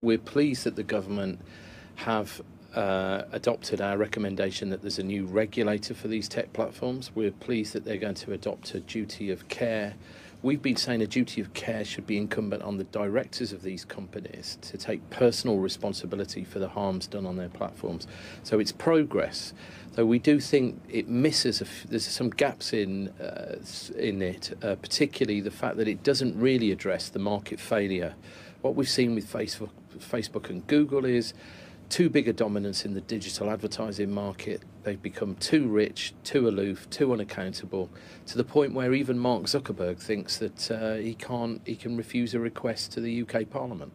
We're pleased that the government have uh, adopted our recommendation that there's a new regulator for these tech platforms. We're pleased that they're going to adopt a duty of care. We've been saying a duty of care should be incumbent on the directors of these companies to take personal responsibility for the harms done on their platforms. So it's progress. Though we do think it misses, there's some gaps in, uh, in it, uh, particularly the fact that it doesn't really address the market failure. What we've seen with Facebook, Facebook and Google is too big a dominance in the digital advertising market. They've become too rich, too aloof, too unaccountable, to the point where even Mark Zuckerberg thinks that uh, he can't, he can refuse a request to the UK Parliament.